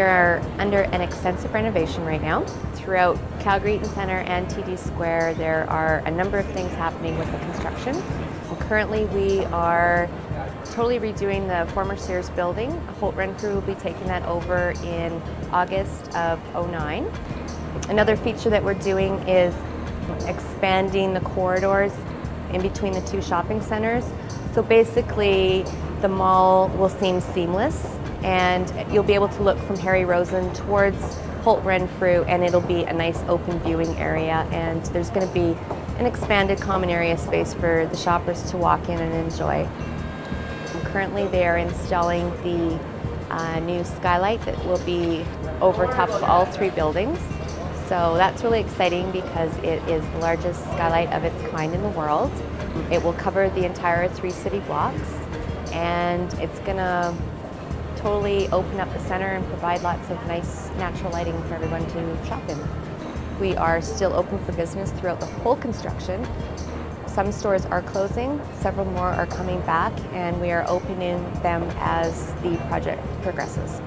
are under an extensive renovation right now. Throughout Calgary Eaton Centre and TD Square, there are a number of things happening with the construction. currently, we are totally redoing the former Sears building. Holt Renfrew will be taking that over in August of 09. Another feature that we're doing is expanding the corridors in between the two shopping centers. So basically, the mall will seem seamless and you'll be able to look from Harry Rosen towards Holt Renfrew and it'll be a nice open viewing area and there's going to be an expanded common area space for the shoppers to walk in and enjoy. Currently they are installing the uh, new skylight that will be over top of all three buildings. So that's really exciting because it is the largest skylight of its kind in the world. It will cover the entire three city blocks and it's going to totally open up the center and provide lots of nice natural lighting for everyone to shop in. We are still open for business throughout the whole construction. Some stores are closing, several more are coming back, and we are opening them as the project progresses.